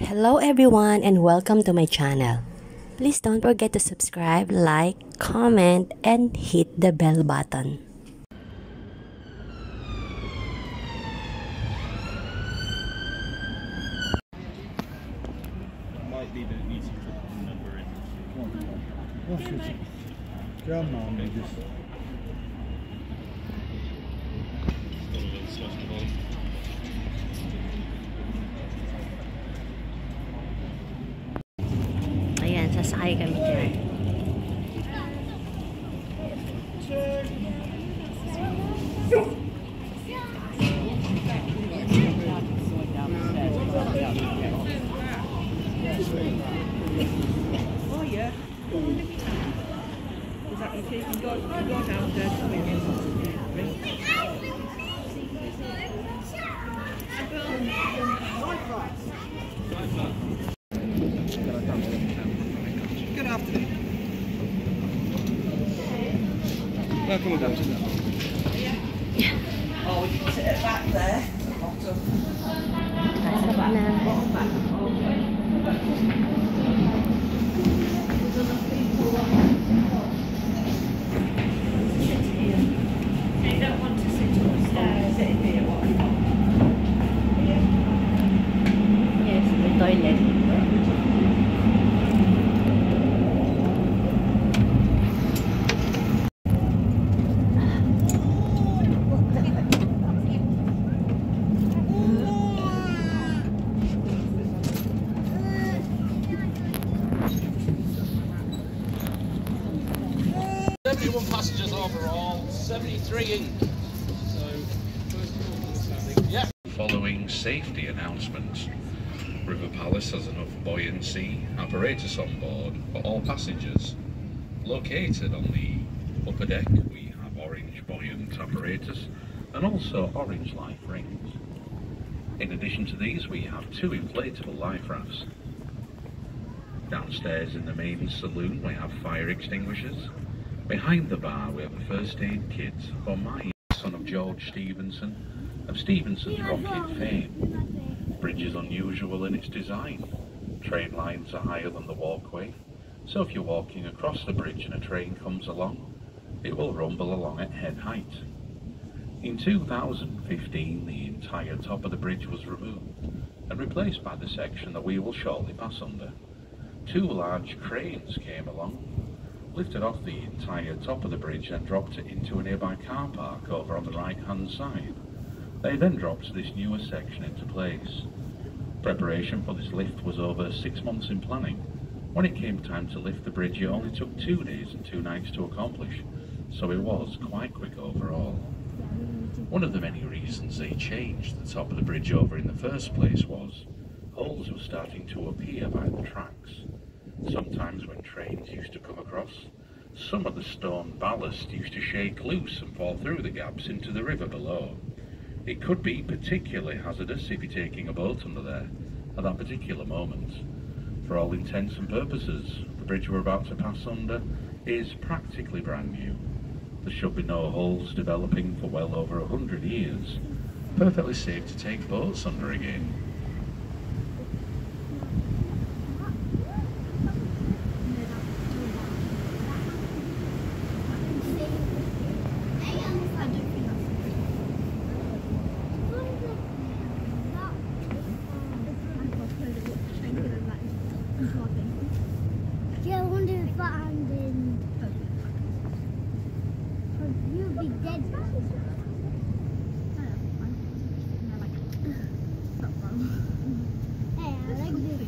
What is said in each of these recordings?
Hello everyone and welcome to my channel. Please don't forget to subscribe, like, comment, and hit the bell button. Might be that it needs to put the number in. What's it? Grandma just Got a little slush ball. Ayan, sasakay kami dyan. Oh yeah. Is that you can go, you can go downstairs with Good afternoon. Welcome aboard. Oh, we can sit at back there. Pasok na. Yes, the toilet. Seventy-one passengers overall, seventy-three in. So, first of all, understanding. Yeah. Following safety announcements, River Palace has enough buoyancy on board for all passengers. Located on the upper deck, we have orange buoyant apparatus and also orange life rings. In addition to these, we have two inflatable life rafts. Downstairs in the main saloon, we have fire extinguishers. Behind the bar, we have a first aid kit for my son of George Stephenson, of Stephenson's rocket fame. Bridge is unusual in its design. Train lines are higher than the walkway, so if you're walking across the bridge and a train comes along, it will rumble along at head height. In 2015, the entire top of the bridge was removed and replaced by the section that we will shortly pass under. Two large cranes came along, lifted off the entire top of the bridge and dropped it into a nearby car park over on the right hand side. They then dropped this newer section into place. Preparation for this lift was over six months in planning. When it came time to lift the bridge, it only took two days and two nights to accomplish, so it was quite quick overall. One of the many reasons they changed the top of the bridge over in the first place was holes were starting to appear by the tracks. Sometimes when trains used to come across, some of the stone ballast used to shake loose and fall through the gaps into the river below. It could be particularly hazardous if you're taking a boat under there at that particular moment. For all intents and purposes, the bridge we're about to pass under is practically brand new. There should be no holes developing for well over a hundred years. Perfectly safe to take boats under again. Yeah, I wonder if that hand in. You'd be dead. Hey, I like this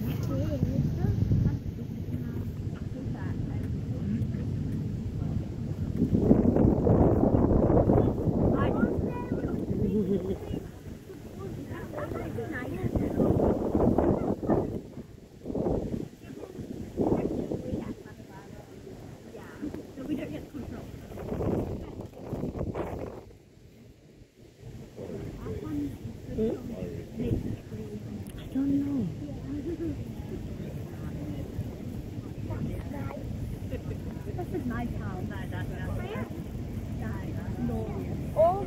I don't know. This is nice how that that that. Oh,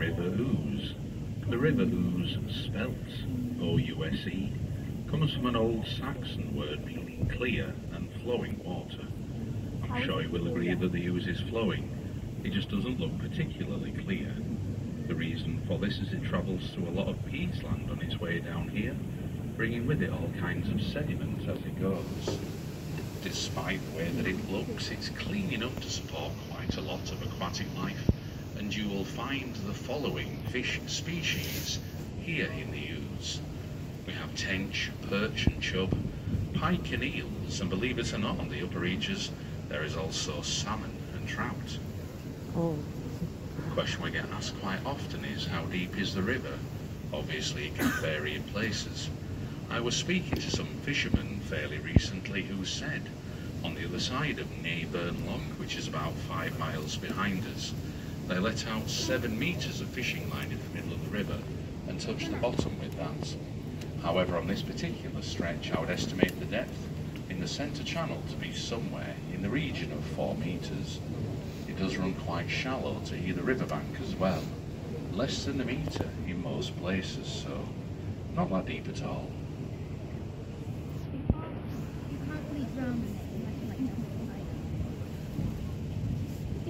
river Ouse, The River Ouse, spelt O-U-S-E, comes from an old Saxon word meaning clear and flowing water. I'm sure you will agree that the Ouse is flowing. It just doesn't look particularly clear. The reason for this is it travels through a lot of peatland on its way down here, bringing with it all kinds of sediment as it goes. Despite the way that it looks, it's clean enough to support quite a lot of aquatic life, and you will find the following fish species here in the Ouse. We have tench, perch and chub, pike and eels, and believe it or not, on the upper reaches there is also salmon and trout. Oh. The question we get asked quite often is how deep is the river? Obviously it can vary in places. I was speaking to some fishermen fairly recently who said on the other side of Naburn Lock, which is about five miles behind us, they let out seven metres of fishing line in the middle of the river and touched the bottom with that. However, on this particular stretch, I would estimate the depth in the centre channel to be somewhere in the region of four metres. It does run quite shallow to either riverbank as well, less than a metre in most places, so not that deep at all. You can't really drown in it unless you like jump in like.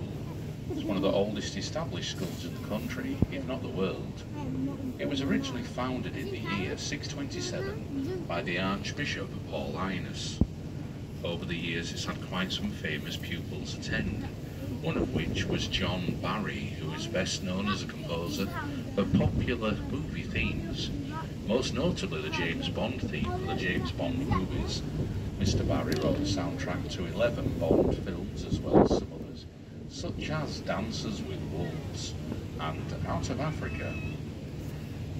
It's one of the oldest established schools in the country, if not the world. It was originally founded in the year 627 by the Archbishop Paulinus. Over the years it's had quite some famous pupils attend, one of which was John Barry, who is best known as a composer of popular movie themes, most notably the James Bond theme for the James Bond movies. Mr. Barry wrote the soundtrack to 11 Bond films as well as such as Dances with Wolves and Out of Africa.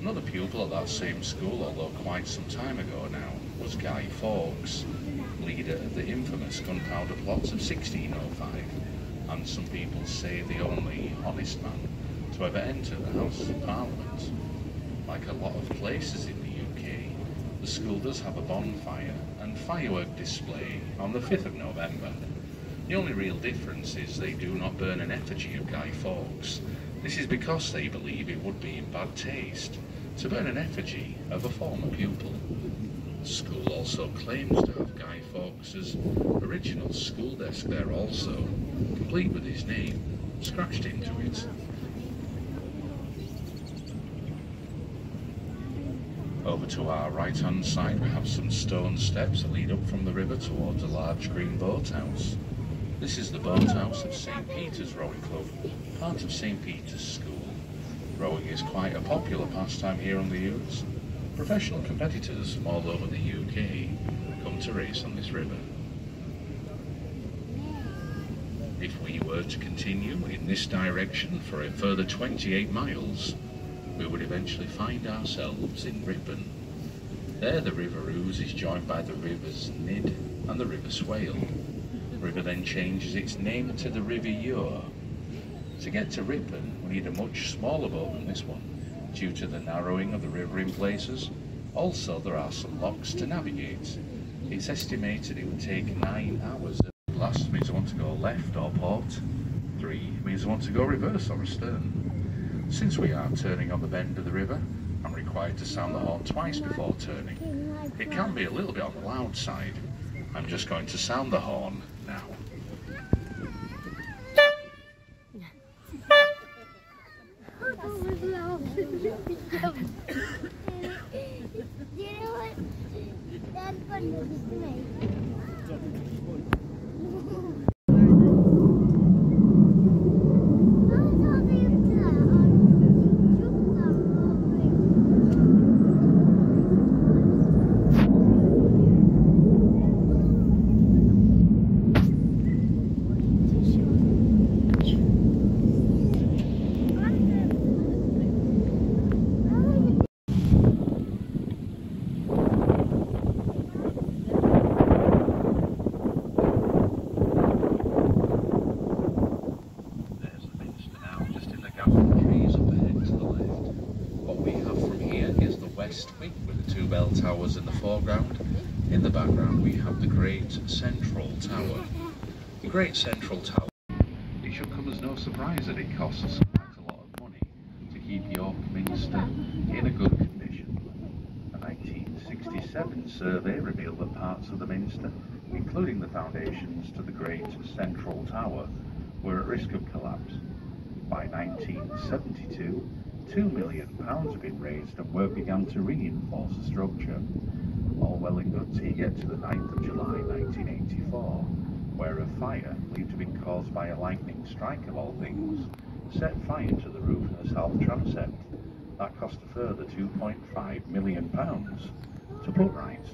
Another pupil at that same school, although quite some time ago now, was Guy Fawkes, leader of the infamous gunpowder plots of 1605, and some people say the only honest man to ever enter the House of Parliament. Like a lot of places in the UK, the school does have a bonfire and firework display on the 5th of November. The only real difference is they do not burn an effigy of Guy Fawkes. This is because they believe it would be in bad taste to burn an effigy of a former pupil. The school also claims to have Guy Fawkes' original school desk there also, complete with his name scratched into it. Over to our right hand side we have some stone steps that lead up from the river towards a large green boathouse. This is the boathouse of St Peter's Rowing Club, part of St Peter's School. Rowing is quite a popular pastime here on the Ouse. Professional competitors from all over the UK come to race on this river. If we were to continue in this direction for a further 28 miles, we would eventually find ourselves in Ripon. There the River Ouse is joined by the rivers Nidd and the River Swale. River then changes its name to the River Ure. To get to Ripon, we need a much smaller boat than this one, due to the narrowing of the river in places. Also, there are some locks to navigate. It's estimated it would take nine hours. Last means I want to go left or port. Three means I want to go reverse or astern. Since we are turning on the bend of the river, I'm required to sound the horn twice before turning. It can be a little bit on the loud side. I'm just going to sound the horn now. That was loud. Do you know what? That's bell towers in the foreground. In the background we have the Great Central Tower. The Great Central Tower. It should come as no surprise that it costs quite a lot of money to keep York Minster in a good condition. A 1967 survey revealed that parts of the Minster, including the foundations to the Great Central Tower, were at risk of collapse. By 1972, two million pounds had been raised and work began to reinforce the structure. All well and good till you get to the 9th of July 1984, where a fire, believed to have been caused by a lightning strike of all things, set fire to the roof of the south transept. That cost a further 2.5 million pounds to put right.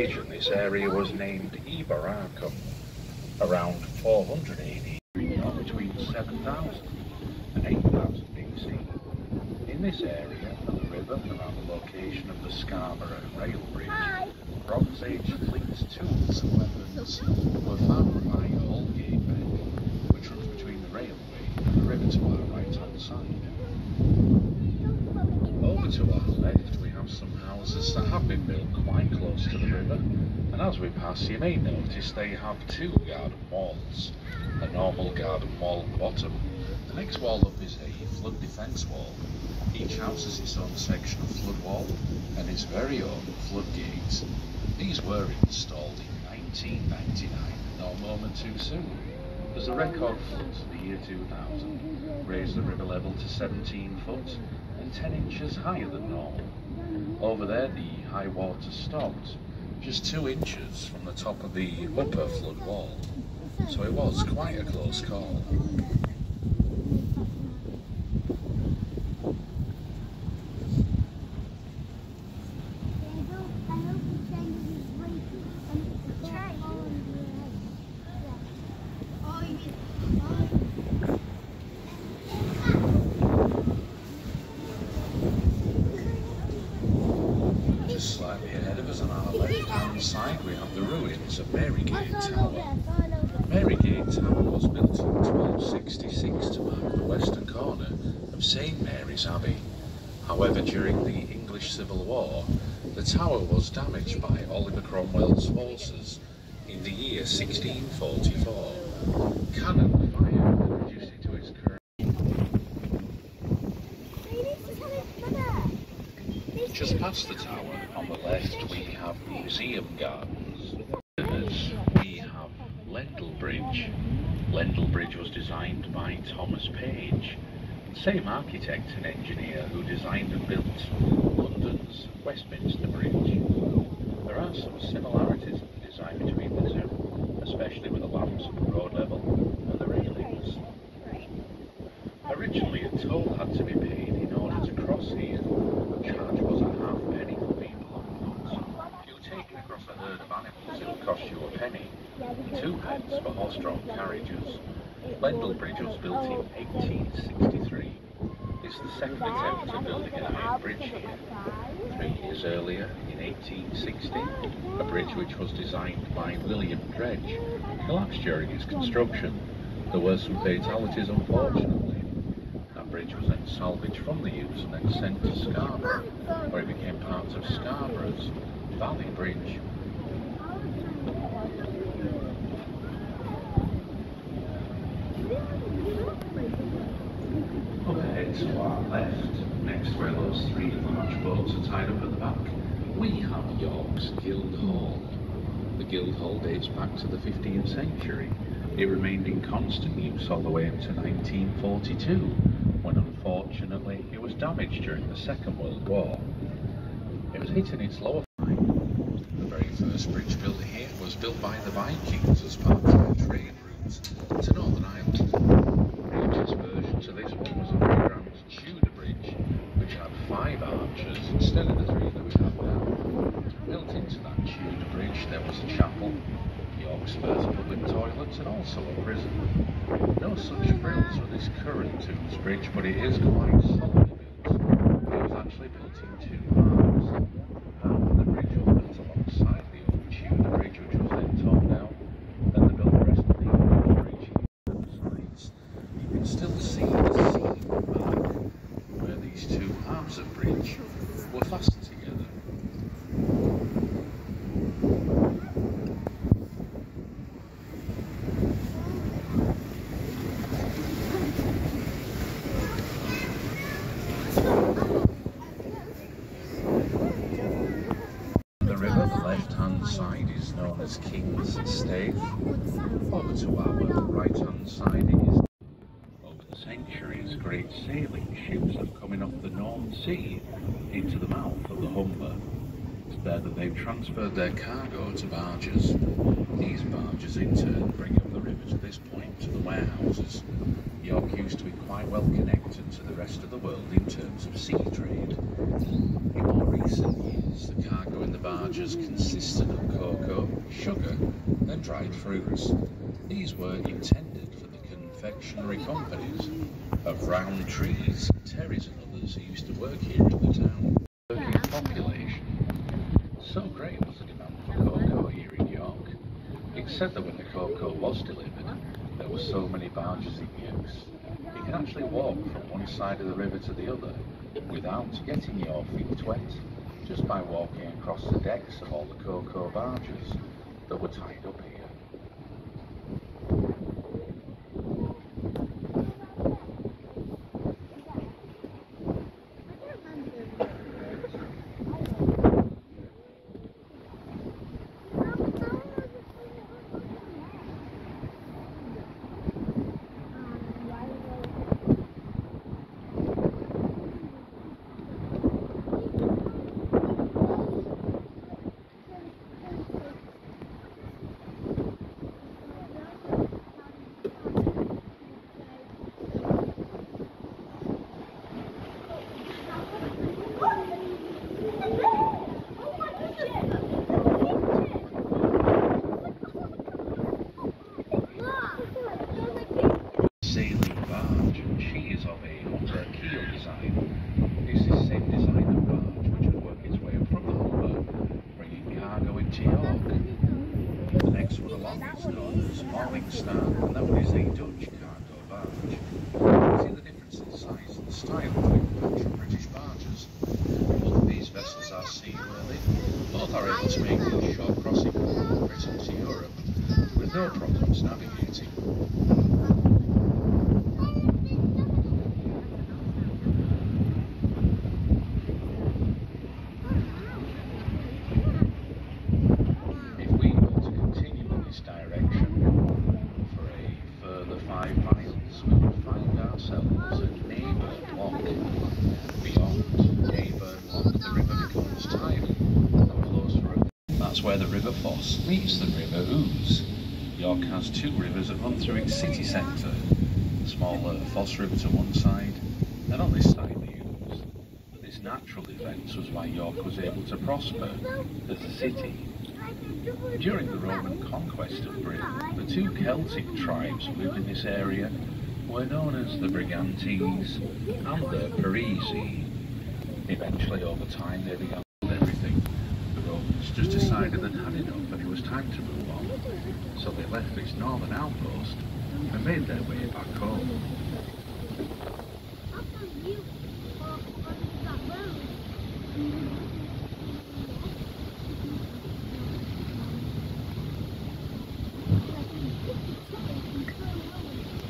Invasion, this area was named Eboracum. Around 400 AD, or between 7,000 and 8,000 BC. In this area, the river, around the location of the Scarborough Rail Bridge, Bronze Age fleets, tools and weapons were found by Holgate Bend, which runs between the railway and the river to our right-hand side. Over to our left we have some houses that have been built to the river and as we pass you may notice they have two garden walls. A normal garden wall at the bottom. The next wall up is a flood defence wall. Each house has its own section of flood wall and its very own floodgates. These were installed in 1999, no moment too soon, as the record floods of the year 2000 raised the river level to 17 foot and 10 inches higher than normal. Over there the high water stopped just 2 inches from the top of the upper flood wall, so it was quite a close call. Abbey. However, during the English Civil War, the tower was damaged by Oliver Cromwell's forces in the year 1644. Cannon fire reduced it to its current. Just past the tower, on the left, we have museum gardens. We have Lendal Bridge. Lendal Bridge was designed by Thomas Page same architect and engineer who designed and built London's Westminster Bridge. There are some similarities in the design between the two, especially with the lamps at the road level and the railings. Originally, a toll had to be paid in order to cross here. The charge was a halfpenny for people on foot. If you were taken across a herd of animals, it would cost you a penny, and two pence for horse-drawn carriages. Lendal Bridge was built in 1863. It's the second attempt at building a main bridge here. Three years earlier, in 1860, a bridge which was designed by William Dredge collapsed during its construction. There were some fatalities, unfortunately. That bridge was then salvaged from the Ouse and then sent to Scarborough, where it became part of Scarborough's Valley Bridge. Up ahead to our left, next where those three large boats are tied up at the back, we have York's Guildhall. The Guildhall dates back to the 15th century. It remained in constant use all the way up to 1942, when unfortunately it was damaged during the Second World War. It was hit in its lower line. The very first bridge built here was built by the Vikings as part of their trade route to Northern Ireland. Previous version to this one was a very grand Tudor bridge, which had five arches instead of the three that we have now. Built into that Tudor bridge there was a chapel, York's first public toilet, and also a prison. No such frills with this current Toombs Bridge, but it is quite solidly built. It was actually built in two halves. Half of the bridge was built alongside the old Tudor bridge, which was then torn down. Then they built the rest of the old bridge here on the sides. You can still see the seam mark where these two halves of bridge were fastened together. The river, the left-hand side, is known King's Staith. Over to our right-hand side is over the centuries, great sailing ships have coming off the North Sea into the mouth of the Humber. It's there that they've transferred their cargo to barges. These barges in turn bring up the river to this point, to the warehouses. York used to be quite well connected to the rest of the world in terms of sea trade. In more recent years, the cargo in the barges consisted of cocoa, sugar, and dried fruits. These were intended for the confectionery companies of Rowntrees, Terrys and others who used to work here in the town. Working population. So great was the demand for cocoa here in York. It said that when the cocoa was delivered, were so many barges in use. You can actually walk from one side of the river to the other without getting your feet wet, just by walking across the decks of all the cocoa barges that were tied up. are both are able to make short crossing from Britain to Europe with no problems navigating. Foss River to one side, and on this side the Ouse. This natural defence was why York was able to prosper as a city. During the Roman conquest of Britain, the two Celtic tribes who lived in this area were known as the Brigantes and the Parisi. Eventually, over time, they began with everything. The Romans just decided they'd had enough and it was time to move on. So they left this northern outpost and made their way back home.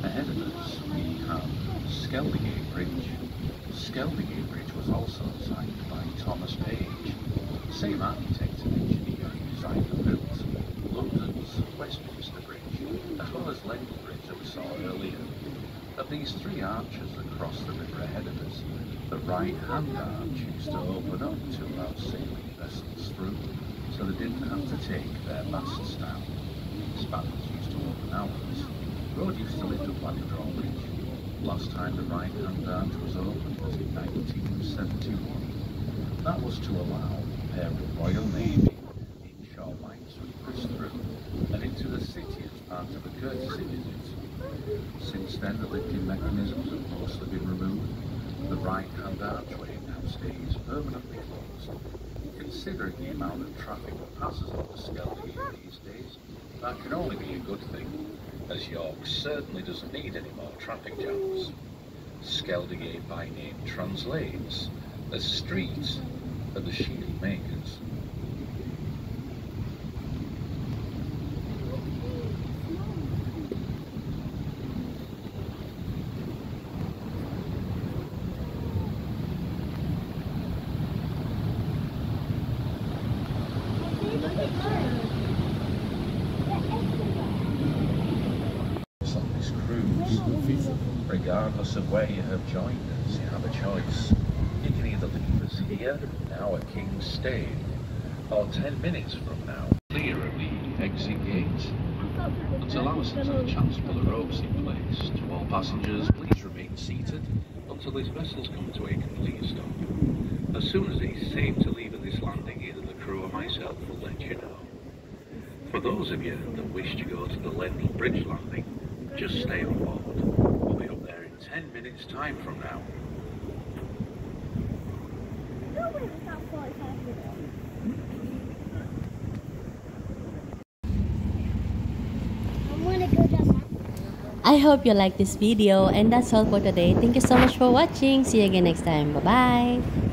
Ahead of us, we have Skeldergate Bridge. Skeldergate Bridge was also designed by Thomas Page, same architect and and built London's Westminster Bridge, as well as Lendal Bridge that we saw earlier. Of these three arches across the river ahead of us, the right-hand arch used to open up to allow sailing vessels through, so they didn't have to take their masts down. Spanners used to open outwards. Road used to lead to Blackdraw Bridge. Last time the right-hand arch was opened was in 1971. That was to allow a pair of Royal Navy inshore minesweepers through and into the city as part of a courtesy visit. Since then, the lifting mechanisms have mostly been removed. The right-hand archway now stays permanently closed. Considering the amount of traffic that passes over Skeldergate these days, that can only be a good thing, as York certainly doesn't need any more traffic jams. Skeldergate by name translates as streets of the shield makers. on this cruise. Regardless of where you have joined us, you have a choice. You can either leave us here, now at King's Staith, or 10 minutes from now, clear of the exit gate. Allow us a chance put the ropes in place. To all passengers, please remain seated until this vessel's come to a complete stop. As soon as it is safe to leave at this landing, either the crew or myself will let you know. For those of you that wish to go to the Lendal Bridge landing, just stay on board. We'll be up there in 10 minutes time from now want to go down that. I hope you like this video and that's all for today. Thank you so much for watching. See you again next time. Bye-bye.